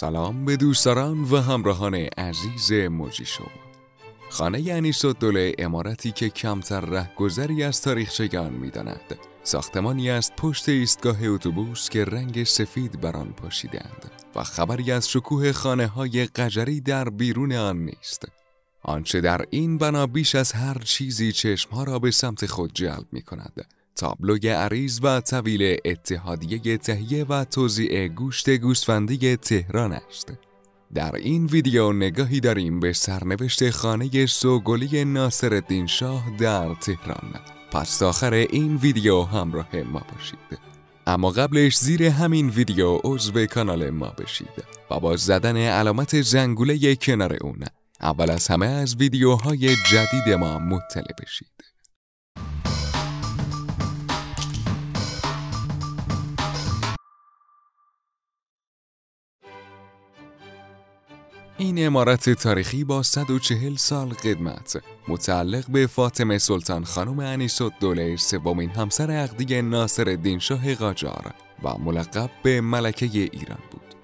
سلام به دوستداران و همراهان عزیز موجی شو. خانه انیس دوله امارتی که کمتر رهگذری از تاریخچگان می‌داند. ساختمانی است پشت ایستگاه اتوبوس که رنگ سفید بر آن پاشیدند و خبری از شکوه خانه های قجری در بیرون آن نیست. آنچه در این بنا بیش از هر چیزی چشمها را به سمت خود جلب می کند تابلوی عریض و طویل اتحادیه تهیه و توزیع گوشت گوسفندی تهران است. در این ویدیو نگاهی داریم به سرنوشت خانه سوگلی ناصر شاه در تهران. پس آخر این ویدیو همراه ما باشید. اما قبلش زیر همین ویدیو عضو کانال ما بشید و با زدن علامت زنگوله کنار اون اول از همه از ویدیوهای جدید ما مطلع بشید. این امارت تاریخی با 140 سال قدمت متعلق به فاطمه سلطان خانم انیس دوله سومین همسر عقدی ناصر الدین شاه قاجار و ملقب به ملکه ایران بود.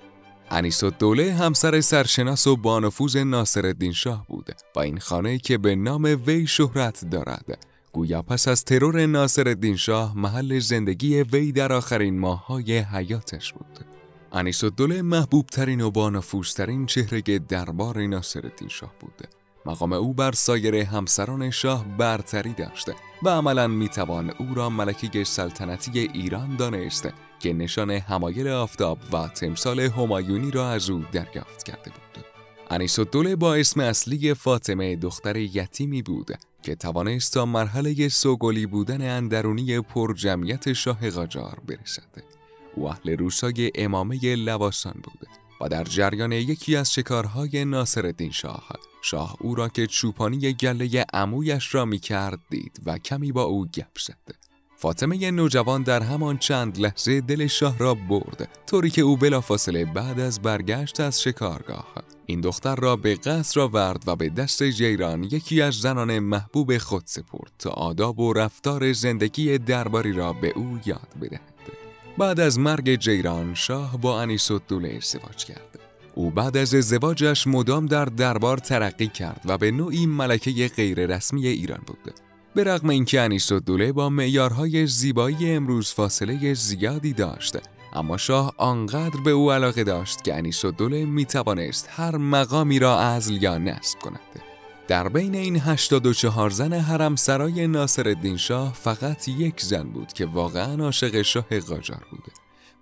انیس دوله همسر سرشناس و بانفوز ناصر الدین شاه بود و این خانه که به نام وی شهرت دارد گویا پس از ترور ناصر الدین شاه محل زندگی وی در آخرین ماههای حیاتش بود. انیس الدوله محبوب ترین و بانفوسترین چهره دربار ناصرالدین شاه بوده. مقام او بر سایر همسران شاه برتری داشته و عملا می‌توان او را ملکه سلطنتی ایران دانسته که نشان همایل آفتاب و تمثال همایونی را از او دریافت کرده بود. انیس الدوله با اسم اصلی فاطمه دختر یتیمی بود که توانست تا مرحله سوگلی بودن اندرونی پر جمعیت شاه قاجار برسد. او اهل روسای امامه لواسان بود و در جریان یکی از شکارهای ناصر الدین شاه شاه او را که چوپانی گله عمویش را می کرد دید و کمی با او گپ زد. فاطمه نوجوان در همان چند لحظه دل شاه را برد طوری که او بلافاصله بعد از برگشت از شکارگاه این دختر را به قصر آورد و به دست جیران یکی از زنان محبوب خود سپرد تا آداب و رفتار زندگی درباری را به او یاد بدهد. بعد از مرگ جیران شاه با انیس الدوله ازدواج کرد. او بعد از ازدواجش مدام در دربار ترقی کرد و به نوعی ملکه غیر رسمی ایران بود. به رغم اینکه انیس الدوله با معیارهای زیبایی امروز فاصله زیادی داشت اما شاه آنقدر به او علاقه داشت که انیس الدوله می توانست هر مقامی را ازل یا نصب کند. در بین این 84 زن حرم سرای ناصر الدین شاه فقط یک زن بود که واقعا عاشق شاه قاجار بوده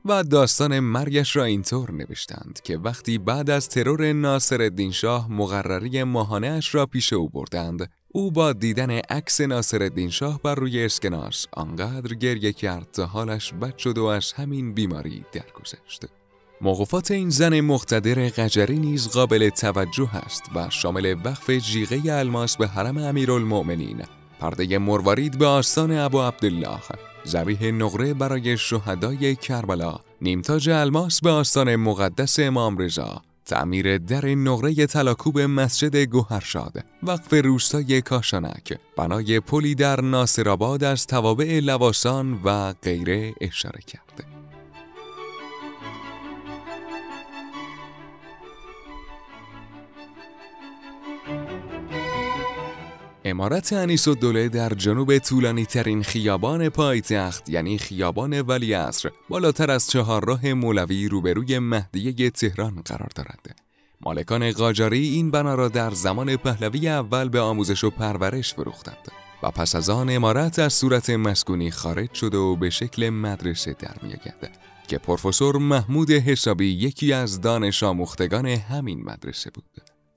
و داستان مرگش را اینطور نوشتند که وقتی بعد از ترور ناصر الدین شاه مقرری ماهانه را پیش او بردند او با دیدن عکس ناصر الدین شاه بر روی اسکناس آنقدر گریه کرد تا حالش بد شد و از همین بیماری درگذشت. موقفات این زن مقتدر قجری نیز قابل توجه است و شامل وقف جیغه الماس به حرم امیرالمؤمنین پرده مروارید به آستان ابو عبدالله زبیه نقره برای شهدای کربلا نیمتاج الماس به آستان مقدس امام رضا تعمیر در نقره تلاکوب مسجد گوهرشاد وقف روستای کاشانک بنای پلی در ناصرآباد از توابع لواسان و غیره اشاره کرده امارت انیس دوله در جنوب طولانی ترین خیابان پایتخت یعنی خیابان ولی عصر بالاتر از چهار راه مولوی روبروی مهدیه تهران قرار دارد. مالکان قاجاری این بنا را در زمان پهلوی اول به آموزش و پرورش فروختند و پس از آن امارت از صورت مسکونی خارج شده و به شکل مدرسه در میآید که پروفسور محمود حسابی یکی از دانش آموختگان همین مدرسه بود.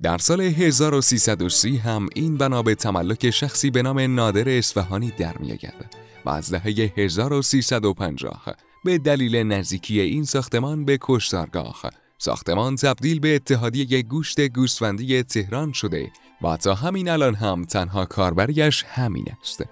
در سال 1330 هم این بنا به تملک شخصی به نام نادر اصفهانی در میآید و از دهه 1350 به دلیل نزدیکی این ساختمان به کشتارگاه ساختمان تبدیل به اتحادیه گوشت گوسفندی تهران شده و تا همین الان هم تنها کاربریش همین است.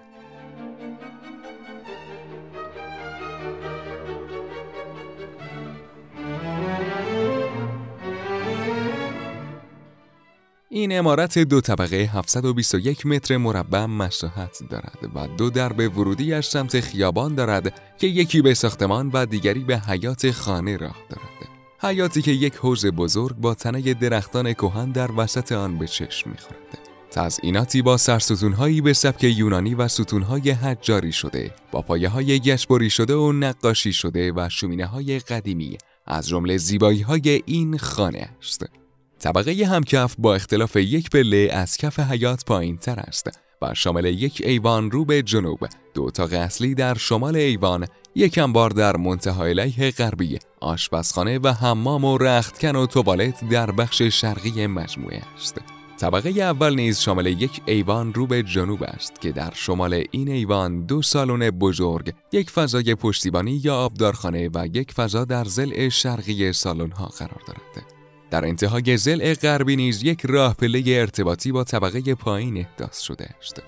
این امارت دو طبقه 721 متر مربع مساحت دارد و دو درب ورودی از سمت خیابان دارد که یکی به ساختمان و دیگری به حیات خانه راه دارد. حیاتی که یک حوز بزرگ با تنه درختان کهن در وسط آن به چشم می‌خورد. تزئیناتی با سرستونهایی به سبک یونانی و ستونهای حجاری شده با پایه های گشبری شده و نقاشی شده و شومینه های قدیمی از جمله زیبایی های این خانه است. طبقه همکف با اختلاف یک پله از کف حیات پایین تر است و شامل یک ایوان رو به جنوب، دو اتاق اصلی در شمال ایوان، یک انبار در منتهای لیه غربی، آشپزخانه و حمام و رختکن و توالت در بخش شرقی مجموعه است. طبقه اول نیز شامل یک ایوان رو به جنوب است که در شمال این ایوان دو سالن بزرگ، یک فضای پشتیبانی یا آبدارخانه و یک فضا در زل شرقی سالن ها قرار دارد. در انتهای زل غربی نیز یک راه پله ارتباطی با طبقه پایین احداث شده است.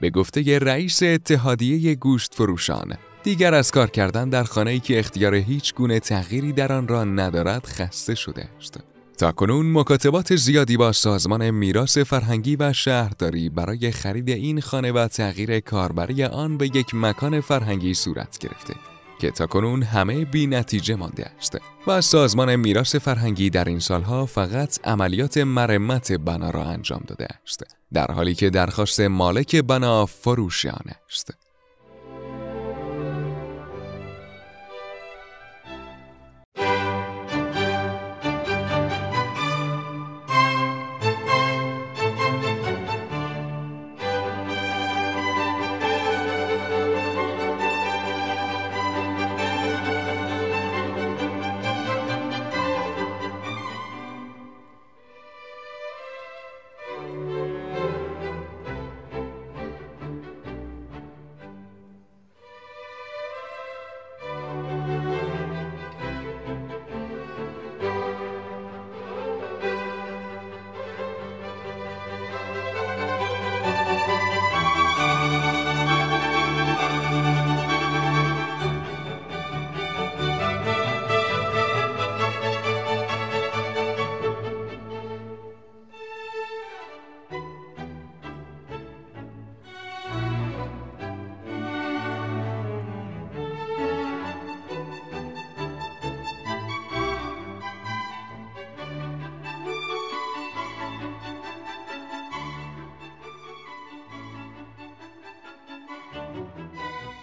به گفته رئیس اتحادیه گوشت فروشان دیگر از کار کردن در خانه‌ای که اختیار هیچ گونه تغییری در آن را ندارد خسته شده است. تا کنون مکاتبات زیادی با سازمان میراث فرهنگی و شهرداری برای خرید این خانه و تغییر کاربری آن به یک مکان فرهنگی صورت گرفته که تا کنون همه بی نتیجه مانده است و سازمان میراث فرهنگی در این سالها فقط عملیات مرمت بنا را انجام داده است در حالی که درخواست مالک بنا فروشیان است.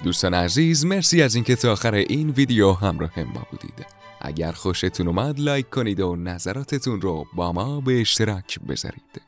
دوستان عزیز مرسی از اینکه تا آخر این ویدیو همراه ما بودید. اگر خوشتون اومد لایک کنید و نظراتتون رو با ما به اشتراک بذارید.